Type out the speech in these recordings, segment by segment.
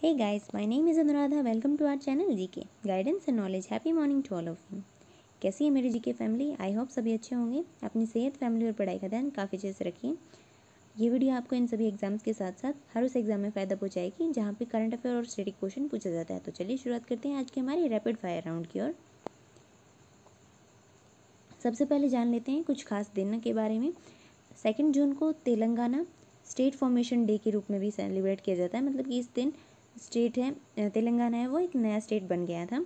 Hey guys, my name is Anuradha. Welcome to our channel GK Guidance and Knowledge. Happy morning to all of you. कैसी है मेरी GK family I hope सभी अच्छे होंगे। अपनी सेहत फैमिली और पढ़ाई का ध्यान काफ़ी अच्छे से रखिए। ये वीडियो आपको इन सभी एग्ज़ाम्स के साथ साथ हर उस एग्ज़ाम में फ़ायदा पहुंचाएगी जहाँ पे करंट अफेयर और स्टेटिक क्वेश्चन पूछा जाता है। तो चलिए शुरुआत करते हैं आज के हमारे रैपिड फायर राउंड की ओर। सबसे पहले जान लेते हैं कुछ खास दिन के बारे में। सेकेंड जून को तेलंगाना स्टेट फॉर्मेशन डे के रूप में भी सेलिब्रेट किया जाता है। मतलब कि इस दिन स्टेट है तेलंगाना है, वो एक नया स्टेट बन गया था।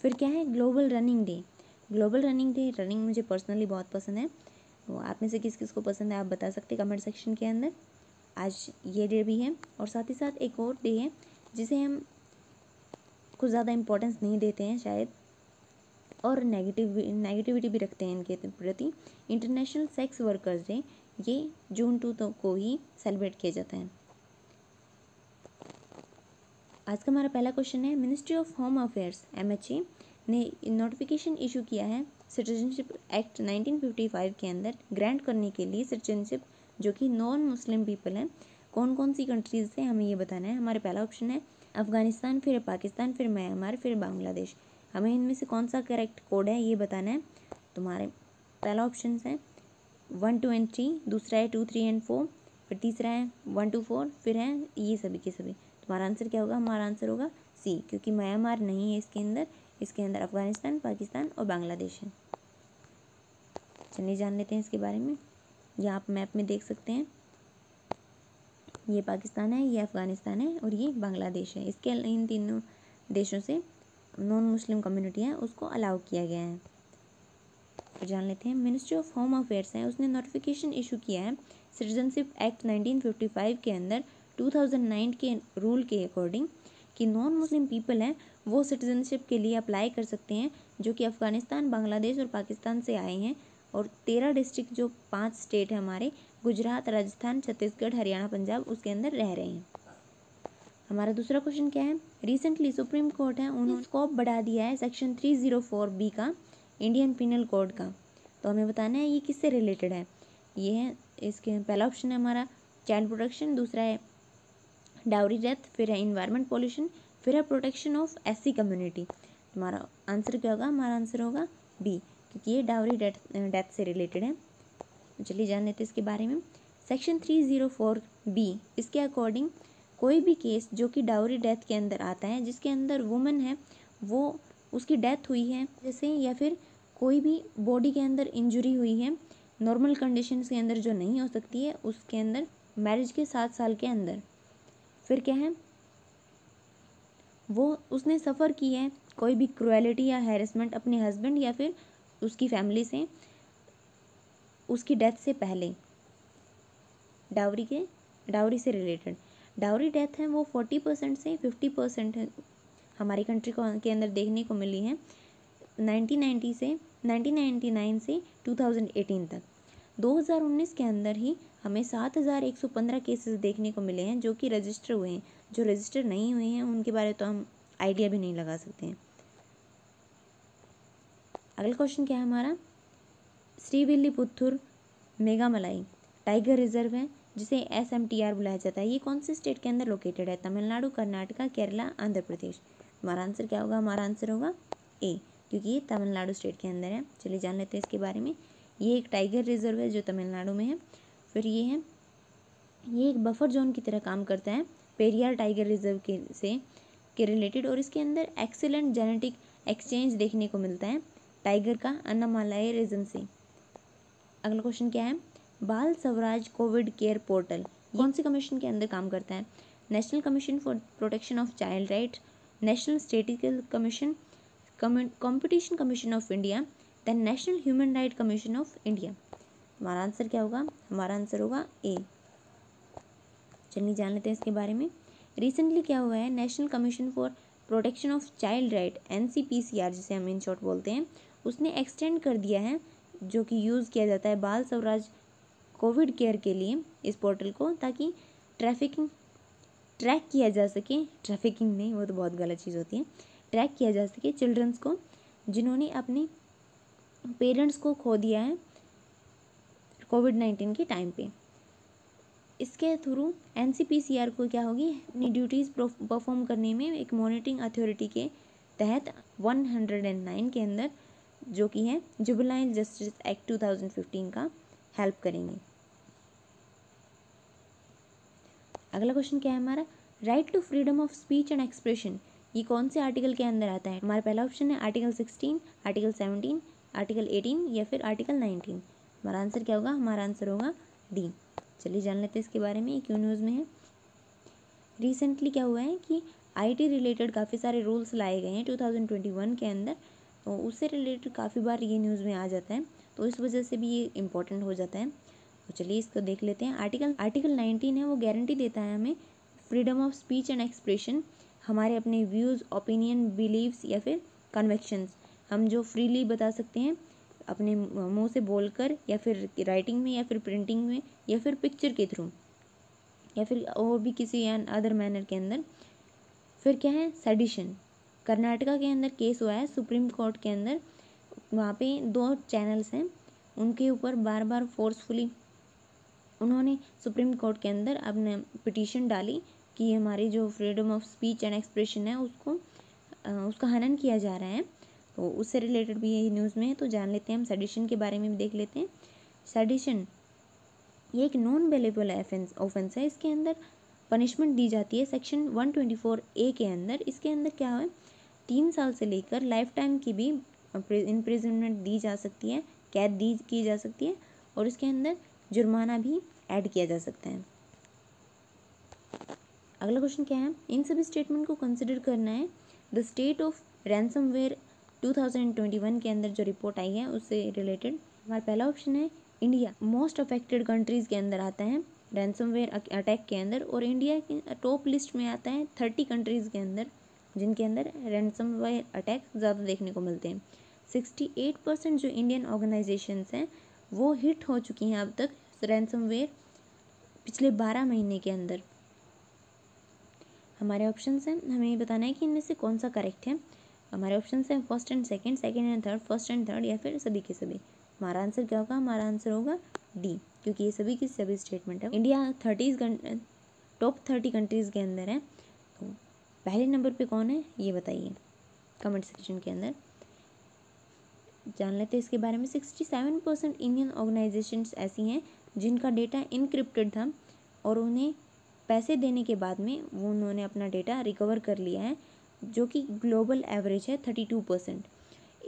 फिर क्या है? Global running day global running day running मुझे पर्सनली बहुत पसंद है। वो आप में से किस किस को पसंद है, आप बता सकते कमेंट सेक्शन के अंदर। आज ये डे भी है और साथ ही साथ एक और डे है, जिसे हम कुछ ज़्यादा इम्पोर्टेंस नहीं देते हैं शायद। और नेगेटिव नेगेटिविटी भी रखते हैं इनके प्रति। इंटरनेशनल सेक्स वर्कर्स डे ये जून टू तो को ही सेलिब्रेट किया जाता है। आज का हमारा पहला क्वेश्चन है ministry of home affairs M ने नोटिफिकेशन इशू किया है सिटीजनशिप एक्ट 1955 के अंदर ग्रांट करने के लिए सिटीजनशिप जो कि नॉन मुस्लिम पीपल हैं कौन कौन सी कंट्रीज़ से हमें ये बताना है? हमारे पहला ऑप्शन है, अफ़गानिस्तान, फिर पाकिस्तान, फिर म्यांमार, फिर बांग्लादेश। हमें इनमें से कौन सा करेक्ट कोड है, ये बताना है। तुम्हारे पहला ऑप्शन है वन टू एंड थ्री दूसरा है टू थ्री एंड फोर फिर तीसरा है वन टू फोर फिर है ये सभी के सभी। तुम्हारा आंसर क्या होगा? हमारा आंसर होगा सी क्योंकि म्यांमार नहीं है इसके अंदर। इसके अंदर अफ़गानिस्तान, पाकिस्तान और बांग्लादेश है। चलिए जान लेते हैं इसके बारे में। ये आप मैप में देख सकते हैं। ये पाकिस्तान है, ये अफ़गानिस्तान है और ये बांग्लादेश है। इसके इन तीनों देशों से नॉन मुस्लिम कम्युनिटी है, उसको अलाउ किया गया है। तो जान लेते हैं। मिनिस्ट्री ऑफ़ होम अफेयर्स है। उसने नोटिफिकेशन इशू किया है। सिटीजनशिप एक्ट 1955 के अंदर 2009 के रूल के अकॉर्डिंग कि नॉन मुस्लिम पीपल हैं वो सिटीजनशिप के लिए अप्लाई कर सकते हैं जो कि अफ़गानिस्तान बांग्लादेश और पाकिस्तान से आए हैं। और तेरह डिस्ट्रिक्ट जो पाँच स्टेट हैं हमारे गुजरात राजस्थान छत्तीसगढ़ हरियाणा पंजाब उसके अंदर रह रहे हैं। हमारा दूसरा क्वेश्चन क्या है? रिसेंटली सुप्रीम कोर्ट है उन्होंने स्कोप बढ़ा दिया है section three zero four B का इंडियन पिनल कोड का। तो हमें बताना है ये किससे रिलेटेड है? ये है इसके पहला ऑप्शन है हमारा चाइल्ड प्रोटेक्शन दूसरा है डाउरी डेथ फिर है इन्वायरमेंट पॉल्यूशन फिर है प्रोटेक्शन ऑफ़ एस कम्युनिटी तुम्हारा आंसर क्या होगा? हमारा आंसर होगा बी क्योंकि ये डाउरी डेथ डेथ से रिलेटेड है। तो चलिए जान लेते इसके बारे में। Section three zero four B इसके अकॉर्डिंग कोई भी केस जो कि डाउरी डेथ के अंदर आता है, जिसके अंदर वुमेन है, वो उसकी डेथ हुई है, जैसे या फिर कोई भी बॉडी के अंदर इंजरी हुई है नॉर्मल कंडीशन के अंदर जो नहीं हो सकती है, उसके अंदर मैरिज के सात साल के अंदर। फिर क्या है? वो, उसने सफ़र की है, कोई भी क्रुएलिटी या हेरसमेंट अपने हस्बैंड या फिर उसकी फैमिली से, उसकी डेथ से पहले। डावरी के, डावरी से रिलेटेड डावरी डेथ है, वो फोर्टी परसेंट से फिफ्टी परसेंट हमारी कंट्री को, के अंदर देखने को मिली है नाइनटीन नाइन्टी से नाइनटीन नाइन्टी नाइन से टू थाउज़ेंड एटीन तक। 2019 के अंदर ही हमें सात हज़ार एक सौ पंद्रह केसेस देखने को मिले हैं जो कि रजिस्टर हुए हैं। जो रजिस्टर नहीं हुए हैं, उनके बारे तो हम आइडिया भी नहीं लगा सकते हैं। अगला क्वेश्चन क्या है हमारा? Srivilliputhur Megamalai tiger reserve है, जिसे एस एम टी आर बुलाया जाता है। ये कौन से स्टेट के अंदर लोकेटेड है? तमिलनाडु, कर्नाटका, केरला, आंध्र प्रदेश। हमारा आंसर क्या होगा? हमारा आंसर होगा ए क्योंकि ये तमिलनाडु स्टेट के अंदर है। चलिए जान लेते हैं इसके बारे में। ये एक टाइगर रिज़र्व है जो तमिलनाडु में है। फिर ये है। ये एक बफर जोन की तरह काम करता है पेरियार टाइगर रिज़र्व के, से, के रिलेटेड और इसके अंदर एक्सेलेंट जेनेटिक एक्सचेंज देखने को मिलता है टाइगर का अन्नामालय रीजन से। अगला क्वेश्चन क्या है? बाल स्वराज कोविड केयर पोर्टल कौन से कमीशन के अंदर काम करता है? National commission for protection of child right national statistical commission competition commission of India then national human right commission of India हमारा आंसर क्या होगा? हमारा आंसर होगा ए चलिए जान लेते हैं इसके बारे में। रिसेंटली क्या हुआ है? National commission for protection of child right NCPCR जिसे हम इन शॉर्ट बोलते हैं, उसने एक्सटेंड कर दिया है, जो कि यूज़ किया जाता है बाल स्वराज कोविड केयर के लिए इस पोर्टल को, ताकि ट्रैफिकिंग ट्रैक किया जा सके। ट्रैफिकिंग नहीं, वो तो बहुत गलत चीज़ होती है। ट्रैक किया जा सके चिल्ड्रंस को, जिन्होंने अपने पेरेंट्स को खो दिया है। कोविड नाइन्टीन के टाइम पे। इसके थ्रू एनसीपीसीआर को क्या होगी? अपनी ड्यूटीज़ परफॉर्म करने में एक मॉनिटरिंग अथॉरिटी के तहत 109 के अंदर, जो कि है जुबलाइन जस्टिस एक्ट 2015 का हेल्प करेंगे। अगला क्वेश्चन क्या है हमारा? Right to freedom of speech and expression ये कौन से आर्टिकल के अंदर आता है? हमारा पहला ऑप्शन है article sixteen article seventeen article eighteen या फिर आर्टिकल नाइनटीन हमारा आंसर क्या होगा? हमारा आंसर होगा डी चलिए जान लेते हैं इसके बारे में क्यों न्यूज़ में है? रिसेंटली क्या हुआ है कि आईटी रिलेटेड काफ़ी सारे रूल्स लाए गए हैं 2021 के अंदर तो उससे रिलेटेड काफ़ी बार ये न्यूज़ में आ जाता है तो इस वजह से भी ये इम्पोर्टेंट हो जाता है। तो चलिए इसको देख लेते हैं। आर्टिकल आर्टिकल नाइनटीन है, वो गारंटी देता है हमें freedom of speech and expression हमारे अपने व्यूज़ ओपिनियन बिलीव्स या फिर कन्वेक्शंस हम जो फ्रीली बता सकते हैं अपने मुँह से बोलकर या फिर राइटिंग में या फिर प्रिंटिंग में या फिर पिक्चर के थ्रू या फिर और भी किसी अदर मैनर के अंदर। फिर क्या है? सेडिशन कर्नाटका के अंदर केस हुआ है सुप्रीम कोर्ट के अंदर। वहाँ पे दो चैनल्स हैं, उनके ऊपर बार बार फोर्सफुली उन्होंने सुप्रीम कोर्ट के अंदर अपने पिटीशन डाली कि हमारी जो freedom of speech and expression है, उसको उसका हनन किया जा रहा है। तो उससे रिलेटेड भी यही न्यूज़ में है तो जान लेते हैं, हम सेडिशन के बारे में भी देख लेते हैं। सेडिशन ये एक नॉन बेलेबल ऑफेंस है इसके अंदर। पनिशमेंट दी जाती है सेक्शन 124 ए के अंदर। इसके अंदर क्या है? तीन साल से लेकर लाइफ टाइम की भी इम्प्रिजनमेंट दी जा सकती है, कैद दी, की जा सकती है, और इसके अंदर जुर्माना भी ऐड किया जा सकता है। अगला क्वेश्चन क्या है? इन सभी स्टेटमेंट को कंसिडर करना है। द स्टेट ऑफ़ रैंसमवेयर 2021 के अंदर जो रिपोर्ट आई है, उससे रिलेटेड हमारा पहला ऑप्शन है इंडिया मोस्ट अफेक्टेड कंट्रीज़ के अंदर आता है रैंसमवेयर अटैक के अंदर और इंडिया के टॉप लिस्ट में आता है थर्टी कंट्रीज़ के अंदर, जिनके अंदर रैंसमवेयर अटैक ज़्यादा देखने को मिलते हैं. सिक्सटी एट परसेंट जो इंडियन ऑर्गेनाइजेशंस हैं, वो हिट हो चुकी हैं अब तक रैंसमवेयर पिछले बारह महीने के अंदर. हमारे ऑप्शन हैं, हमें ये बताना है कि इनमें से कौन सा करेक्ट है? हमारे ऑप्शन हैं first and second second and third first and third या फिर सभी के सभी। हमारा आंसर क्या होगा? हमारा आंसर होगा डी क्योंकि ये सभी की सभी स्टेटमेंट है। India thirties top thirty countries के अंदर है। तो पहले नंबर पे कौन है? ये बताइए कमेंट सेक्शन के अंदर। जान लेते हैं इसके बारे में। Sixty seven percent Indian organisations ऐसी हैं जिनका डेटा इनक्रिप्टेड था और उन्हें पैसे देने के बाद में वो उन्होंने अपना डेटा रिकवर कर लिया है। जो कि ग्लोबल एवरेज है thirty two percent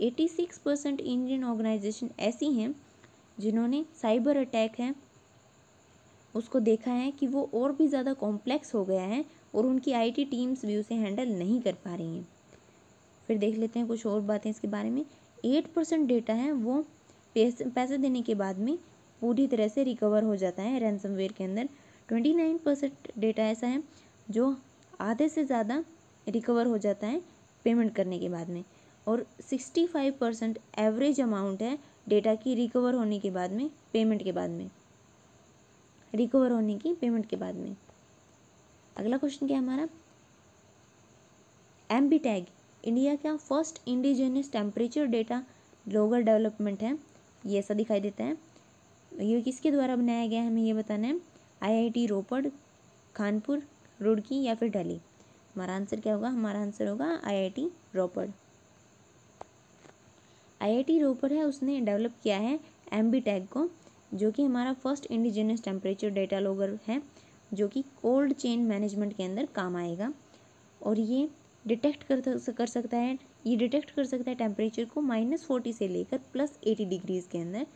eighty six percent Indian organisation ऐसी हैं जिन्होंने साइबर अटैक है। उसको देखा है कि वो और भी ज़्यादा कॉम्प्लेक्स हो गया है और उनकी आईटी टीम्स भी उसे हैंडल नहीं कर पा रही हैं। फिर देख लेते हैं कुछ और बातें इसके बारे में। एट परसेंट डेटा है, वो पैसे पैसे देने के बाद में पूरी तरह से रिकवर हो जाता है रैंसमवेयर के अंदर। ट्वेंटी नाइन परसेंट डेटा ऐसा है जो आधे से ज़्यादा रिकवर हो जाता है पेमेंट करने के बाद में। और sixty five percent average amount है डेटा की रिकवर होने के बाद में पेमेंट के बाद में। रिकवर होने की पेमेंट के बाद में। अगला क्वेश्चन क्या हमारा? एम बी टैग इंडिया का फ़र्स्ट इंडिजिनियस टेम्परेचर डेटा लोअर डेवलपमेंट है। ये ऐसा दिखाई देता है। ये किसके द्वारा बनाया गया है, हमें ये बताना है? आईआईटी रोपड़ कानपुर रुड़की या फिर दिल्ली हमारा आंसर क्या होगा? हमारा आंसर होगा आईआईटी रोपड़ आईआईटी रोपड़ है, उसने डेवलप किया है एम बी टैग को, जो कि हमारा first indigenous temperature data logger है, जो कि कोल्ड चेन मैनेजमेंट के अंदर काम आएगा। और ये डिटेक्ट कर कर सकता है, ये डिटेक्ट कर सकता है टेम्परेचर को माइनस फोर्टी से लेकर प्लस एटी डिग्रीज़ के अंदर,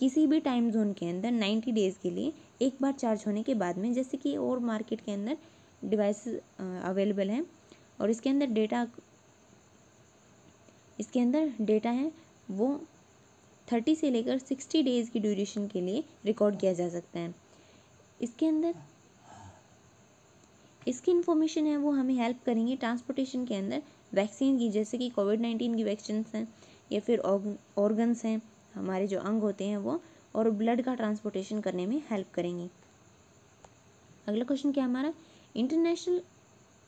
किसी भी टाइम जोन के अंदर नाइन्टी डेज़ के लिए, एक बार चार्ज होने के बाद में, जैसे कि और मार्केट के अंदर डिवाइस अवेलेबल हैं और इसके अंदर डेटा, इसके अंदर डेटा है, वो थर्टी से लेकर सिक्सटी डेज़ की ड्यूरेशन के लिए रिकॉर्ड किया जा सकता है। इसके अंदर, इसकी इन्फॉर्मेशन है, वो हमें हेल्प करेंगे ट्रांसपोर्टेशन के अंदर वैक्सीन की, जैसे कि कोविड नाइन्टीन की वैक्सीन हैं या फिर ऑर्गन्स हैं, हमारे जो अंग होते हैं वो, और ब्लड का ट्रांसपोर्टेशन करने में हेल्प करेंगे। अगला क्वेश्चन क्या हमारा? इंटरनेशनल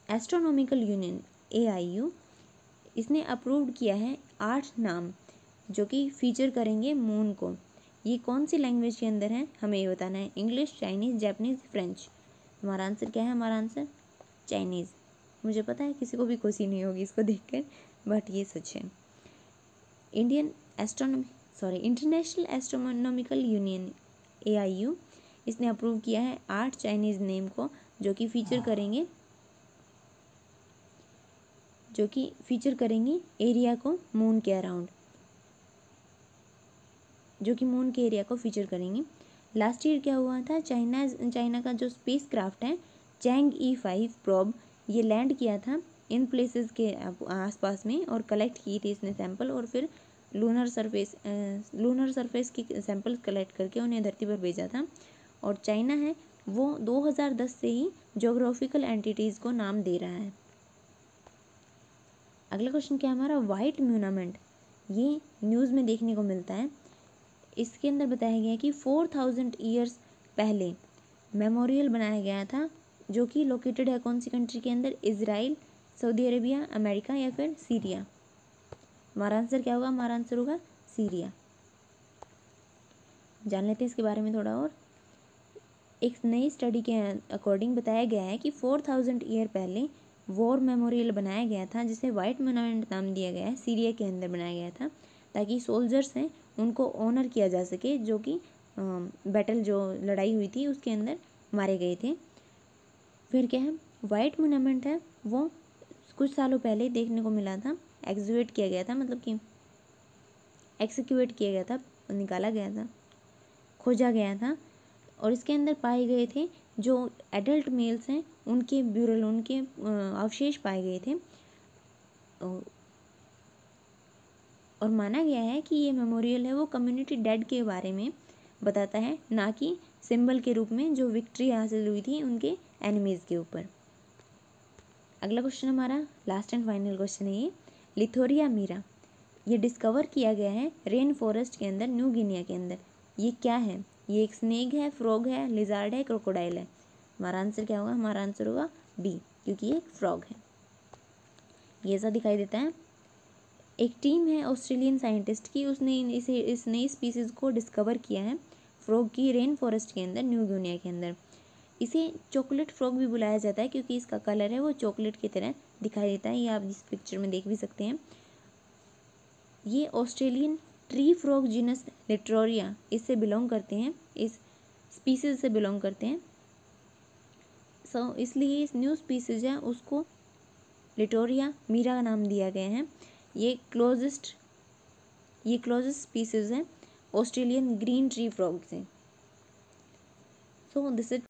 एस्ट्रोनॉमिकल यूनियन ए इसने अप्रूव्ड किया है आठ नाम, जो कि फीचर करेंगे मून को। ये कौन सी लैंग्वेज के अंदर है, हमें ये बताना है। इंग्लिश चाइनीज़ जैपनीज़ फ्रेंच हमारा आंसर क्या है, हमारा आंसर चाइनीज़ मुझे पता है, किसी को भी खुशी नहीं होगी इसको देखकर बट ये सच है। Indian astronomy sorry international astronomical union ए इसने अप्रूव किया है आठ चाइनीज़ नेम को। जो कि फीचर करेंगे, जो कि फीचर करेंगी एरिया को मून के अराउंड जो कि मून के एरिया को फीचर करेंगी। लास्ट ईयर क्या हुआ था? चाइना चाइना का जो स्पेस क्राफ्ट है चैंग ई फाइव प्रॉब ये लैंड किया था इन प्लेसेस के आसपास में और कलेक्ट की थी इसने सैंपल और फिर लूनर सरफेस लूनर सरफेस की सैंपल कलेक्ट करके उन्हें धरती पर भेजा था। और चाइना है वो 2010 से ही जोग्राफिकल एंटिटीज़ को नाम दे रहा है। अगला क्वेश्चन क्या हमारा? वाइट म्यूनामेंट ये न्यूज़ में देखने को मिलता है। इसके अंदर बताया गया है कि फोर थाउज़ेंड ईयर्स पहले मेमोरियल बनाया गया था, जो कि लोकेटेड है कौन सी कंट्री के अंदर? इसराइल सऊदी अरेबिया अमेरिका या फिर सीरिया हमारा आंसर क्या होगा? हमारा आंसर होगा सीरिया जान लेते हैं इसके बारे में थोड़ा और। एक नई स्टडी के अकॉर्डिंग बताया गया है कि फोर थाउज़ेंड ईयर पहले वॉर मेमोरियल बनाया गया था, जिसे वाइट मोनामेंट नाम दिया गया है, सीरिया के अंदर बनाया गया था, ताकि सोल्जर्स हैं, उनको ऑनर किया जा सके, जो कि बैटल जो लड़ाई हुई थी, उसके अंदर मारे गए थे। फिर क्या है? वाइट मोनामेंट है, वो कुछ सालों पहले देखने को मिला था एग्जीक्यूट किया गया था मतलब कि एक्सिक्यूट किया गया था, निकाला गया था, खोजा गया था। और इसके अंदर पाए गए थे जो एडल्ट मेल्स हैं, उनके ब्यूरल उनके अवशेष पाए गए थे। और माना गया है कि ये मेमोरियल है, वो कम्युनिटी डेड के बारे में बताता है, ना कि सिंबल के रूप में जो विक्ट्री हासिल हुई थी उनके एनिमीज़ के ऊपर। अगला क्वेश्चन हमारा लास्ट एंड फाइनल क्वेश्चन है ये। लिथोरिया मीरा, ये डिस्कवर किया गया है रेन फॉरेस्ट के अंदर न्यू गिनिया के अंदर। ये क्या है? ये एक स्नेक है फ्रॉग है लिजार्ड है क्रोकोडाइल है। हमारा आंसर क्या होगा? हमारा आंसर होगा बी क्योंकि ये फ्रॉग है। ये ऐसा दिखाई देता है। एक टीम है ऑस्ट्रेलियन साइंटिस्ट की, उसने इसे, इस नई स्पीसीज़ को डिस्कवर किया है फ्रॉग की रेन फॉरेस्ट के अंदर न्यू गिनिया के अंदर। इसे चॉकलेट फ्रॉग भी बुलाया जाता है, क्योंकि इसका कलर है वो चॉकलेट की तरह दिखाई देता है। ये आप इस पिक्चर में देख भी सकते हैं। ये Australian tree frog genus Litoria इससे बिलोंग करते हैं इस स्पीसीज से बिलोंग करते हैं। सो so, इसलिए इस न्यू स्पीसीज है उसको लिटोरिया मीरा का नाम दिया गया है। ये क्लोजेस्ट ये क्लोजेस्ट स्पीसीज हैं ऑस्ट्रेलियन ग्रीन ट्री फ्रॉग से सो दिस इज़